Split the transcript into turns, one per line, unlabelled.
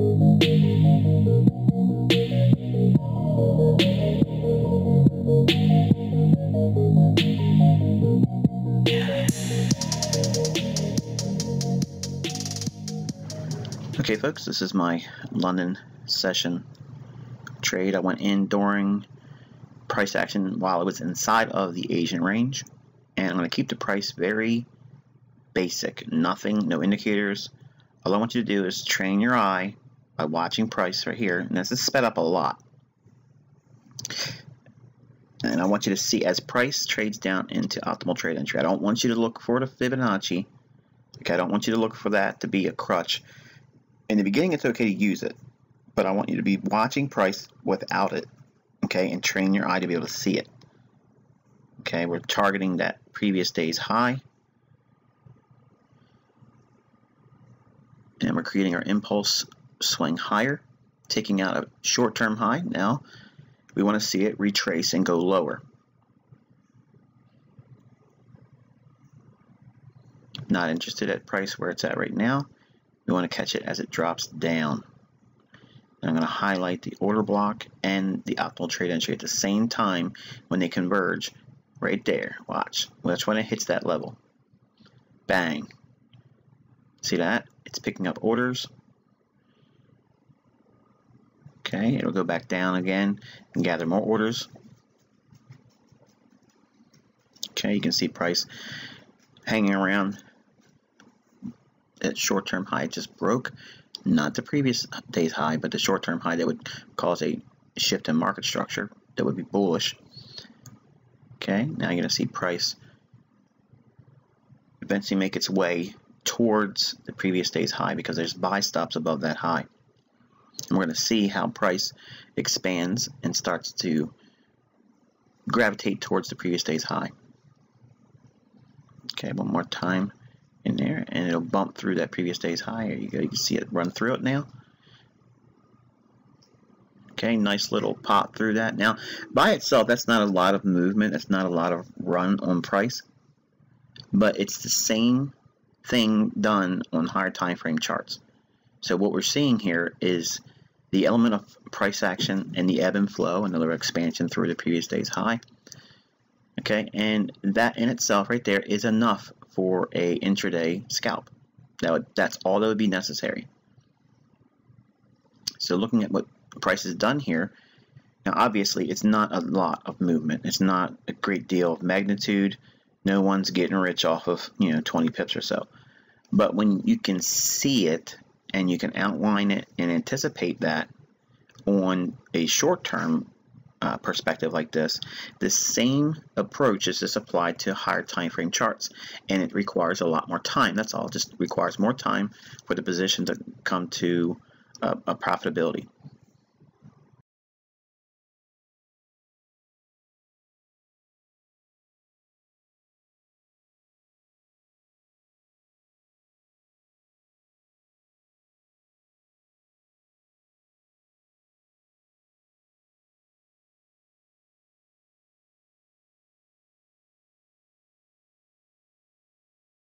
Okay folks, this is my London session trade. I went in during price action while it was inside of the Asian range. And I'm going to keep the price very basic. Nothing, no indicators. All I want you to do is train your eye by watching price right here and this is sped up a lot. And I want you to see as price trades down into optimal trade entry. I don't want you to look for the Fibonacci. Okay, I don't want you to look for that to be a crutch in the beginning it's okay to use it, but I want you to be watching price without it, okay, and train your eye to be able to see it. Okay, we're targeting that previous day's high. And we're creating our impulse swing higher, taking out a short-term high. Now, we want to see it retrace and go lower. Not interested at price where it's at right now. We want to catch it as it drops down. And I'm going to highlight the order block and the optimal trade entry at the same time when they converge right there. Watch. Watch when it hits that level. Bang. See that? It's picking up orders. Okay, it'll go back down again and gather more orders. Okay, you can see price hanging around that short-term high just broke, not the previous day's high, but the short-term high that would cause a shift in market structure that would be bullish. Okay, now you're going to see price eventually make its way towards the previous day's high because there's buy stops above that high. And we're going to see how price expands and starts to gravitate towards the previous day's high. Okay, one more time in there and it'll bump through that previous day's high. There you go. You can see it run through it now. Okay, nice little pop through that. Now, by itself, that's not a lot of movement. That's not a lot of run on price. But it's the same thing done on higher time frame charts. So what we're seeing here is the element of price action and the ebb and flow, another expansion through the previous day's high. Okay, and that in itself right there is enough for a intraday scalp. That that's all that would be necessary. So looking at what price is done here, now obviously it's not a lot of movement. It's not a great deal of magnitude. No one's getting rich off of you know 20 pips or so. But when you can see it and you can outline it and anticipate that on a short term uh, perspective like this, the same approach is just applied to higher time frame charts, and it requires a lot more time. That's all. It just requires more time for the position to come to uh, a profitability.